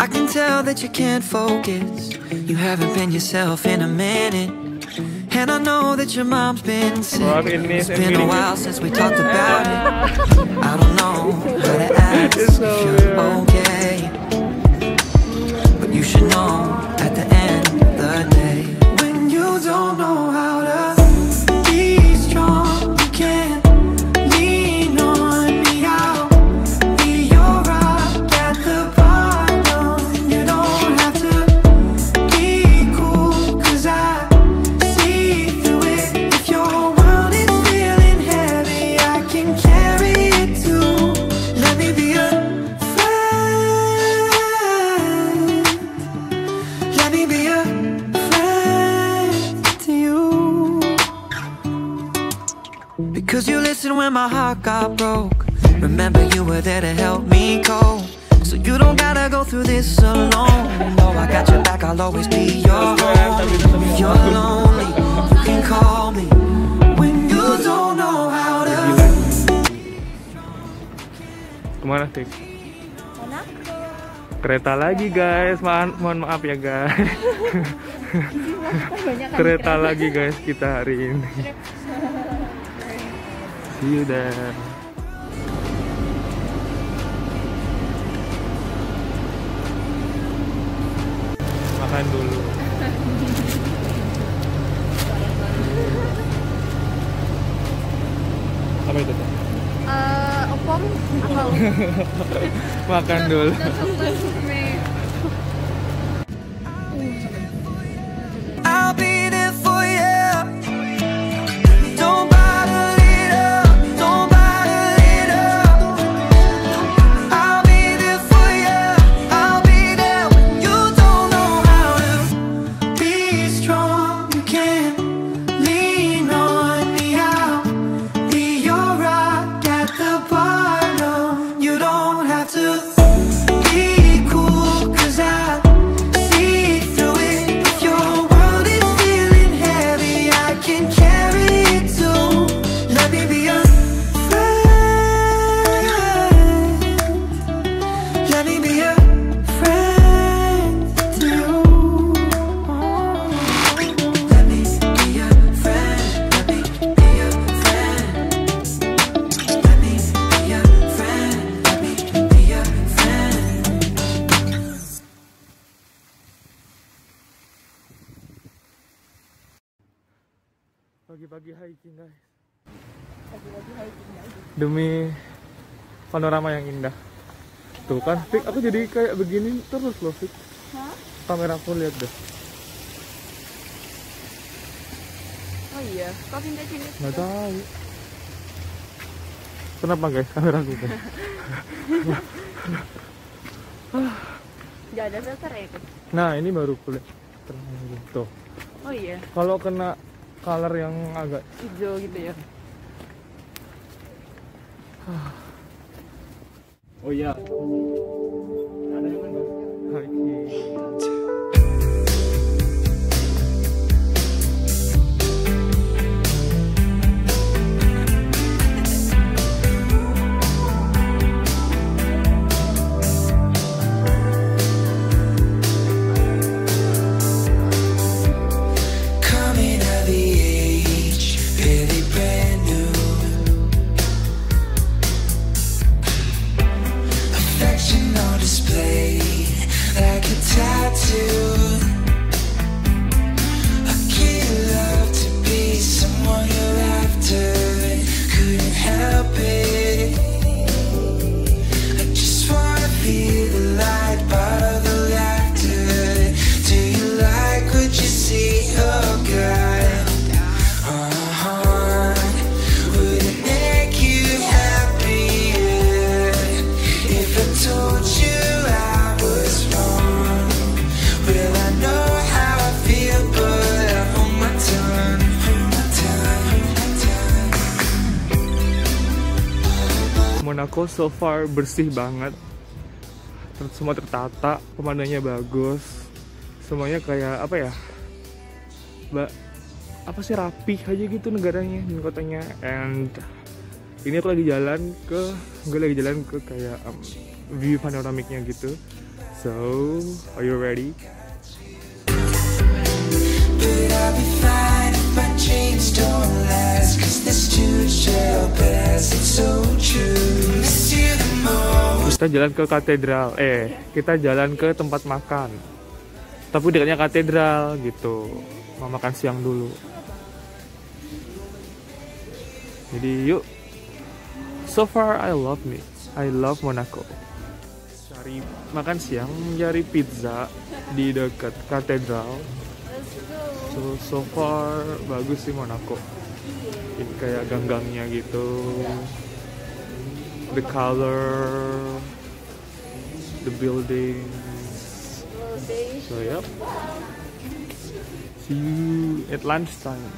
I can tell that you can't focus. You haven't been yourself in a minute. And I know that your mom's been sick. It's been a while since we talked about it. I don't know how to ask if you're okay. But you should know at the end of the day. When you don't know go through this alone. No, I got your back, I'll always be your home. If you're lonely, you can call me. When you don't know how to. Ke mana? Mana? Kereta lagi guys, mohon, mohon maaf ya guys. Kereta lagi guys kita hari ini. See you there. Makan dulu. Apa itu? Teh? Eh, opom apa? Makan dulu. Pagi-pagi hiking guys. Demi panorama yang indah. Tuh kan, Fik, aku jadi kayak begini terus loh, Fik. Hah? Kamera aku lihat deh. Oh iya, kok pindah sini? Nggak tahu. Kenapa guys kamera aku kan? Gak ada filter ya kan? Nah ini baru kulit gitu. Oh iya, Kalau kena color yang agak hijau gitu ya. Oh iya. Ada Monaco so far bersih banget. Semua tertata, pemandangannya bagus. Semuanya kayak apa ya? Mbak, apa sih rapih aja gitu negaranya dan kotanya. And ini aku lagi jalan ke, gue lagi jalan ke kayak um, view panoramiknya gitu. So, are you ready? But I'll be fine Kita jalan ke katedral. Eh, kita jalan ke tempat makan. Tapi dekatnya katedral gitu. Mau makan siang dulu. Jadi yuk. So far I love me. I love Monaco. Cari makan siang, cari pizza di dekat katedral. So so far bagus sih Monaco. Ini kayak gang-gangnya gitu. The color, the they So yep. See you at lunchtime.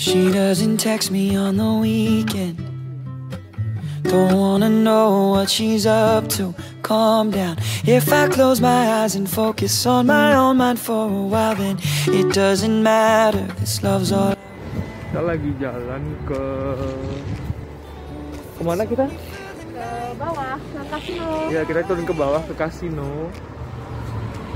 She doesn't text me on the weekend. Don't wanna know what she's up to. Calm down. If I close my eyes and focus on my own mind for a while, then it doesn't matter. This love's all. Kita lagi jalan ke ke mana kita? ke bawah ke kasino. Ya kita turun ke bawah ke kasino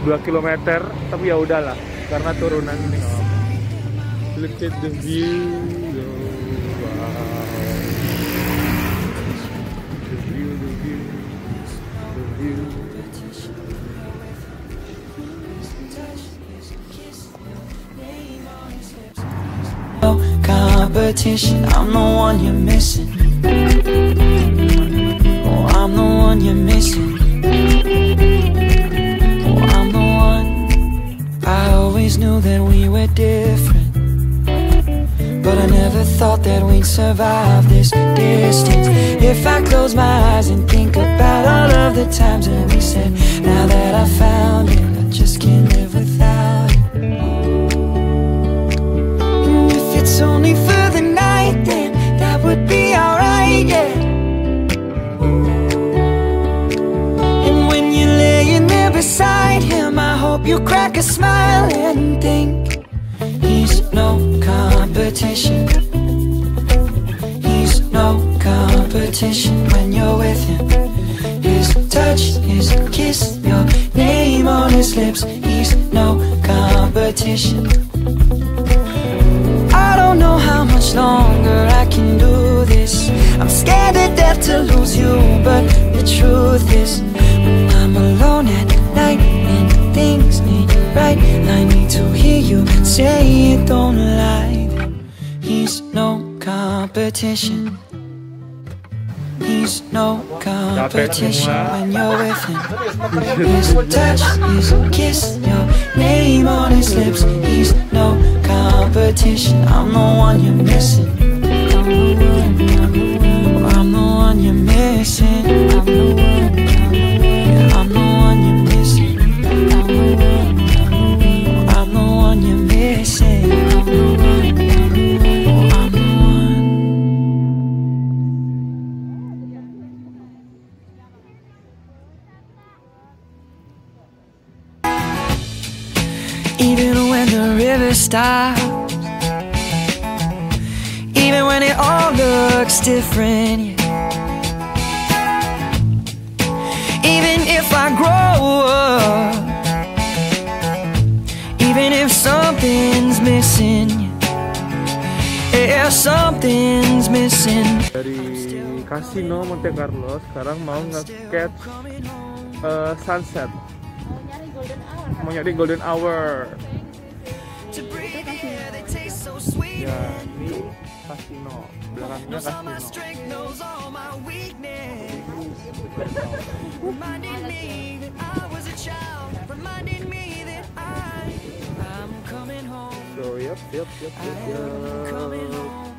2 km tapi ya udahlah karena turunan ini. Look at the view, yo, wow. The view, the view, the view. no competition. I'm the one you're missing. Oh, I'm the one you're missing. Oh, I'm the one. I always knew that we were different. But I never thought that we'd survive this distance. If I close my eyes and think about all of the times that we said, now that I found it, I just can't live without it. And if it's only for the night, then that would be alright, yeah. And when you're laying there beside him, I hope you crack a smile and think He's no competition when you're with him. His touch, his kiss, your name on his lips. He's no competition. I don't know how much longer I can do this. I'm scared to death to lose you, but the truth is, when I'm alone at night and things ain't right, I need to hear you say it, don't lie. He's no competition. He's no competition when you're with him. His touch, his kiss, your name on his lips. He's no competition. I'm the one you're missing. When it all looks different yeah. Even if I grow up Even if something's missing Yeah, something's missing dari Casino Monte Carlo sekarang mau nge-catch eh, sunset Mau nyari golden hour. mau nyari golden hour ya ini Casino belakangnya Casino. Reminding me that I was a child. Reminding me that I I'm coming home. So yep yep yep yep, yep.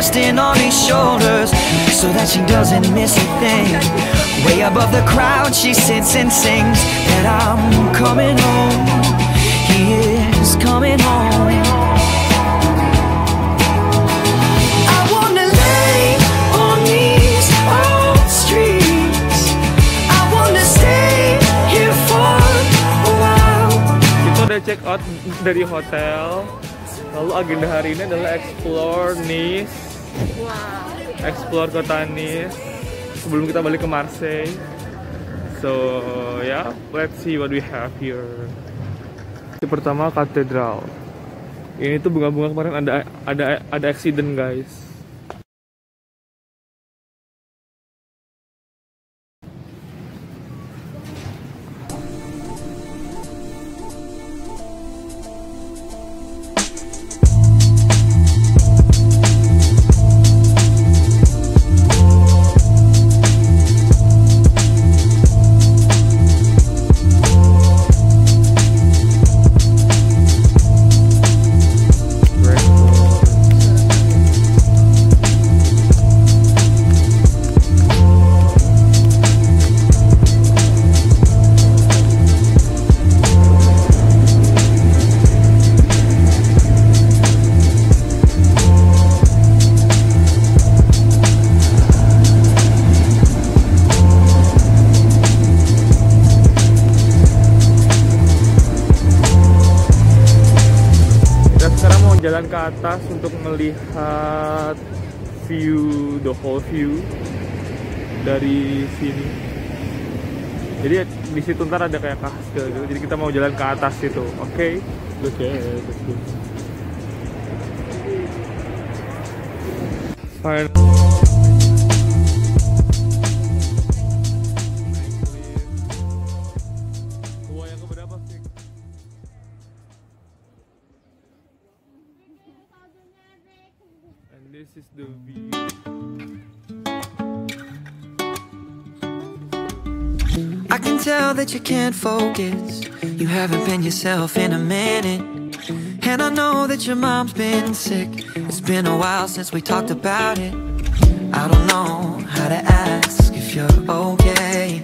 Resting on his shoulders so that she doesn't miss a thing. Way above the crowd, she sits and sings that I'm coming home. He is coming home. I wanna lay on these old streets. I wanna stay here for a while. kita udah check out dari hotel lalu agenda hari ini adalah explore Nice. Explore kota Nice sebelum kita balik ke Marseille. So ya yeah, let's see what we have here. Yang pertama katedral. Ini tuh bunga-bunga kemarin ada ada ada accident guys atas untuk melihat view the whole view dari sini jadi di situ ntar ada kayak kastil gitu jadi kita mau jalan ke atas situ oke okay? let's go. Fine. Is the view. I can tell that you can't focus. You haven't been yourself in a minute. And I know that your mom's been sick. It's been a while since we talked about it. I don't know how to ask if you're okay.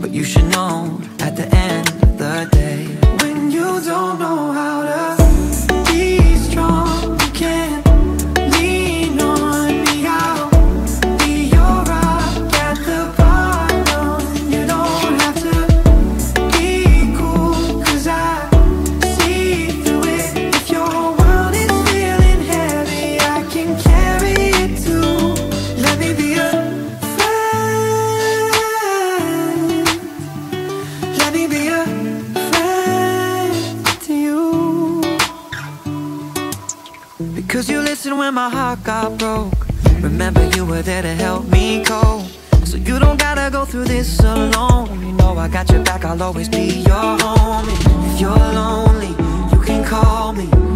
But you should know at the end of the day. When you don't know how your back, I'll always be your. And if you're lonely, you can call me.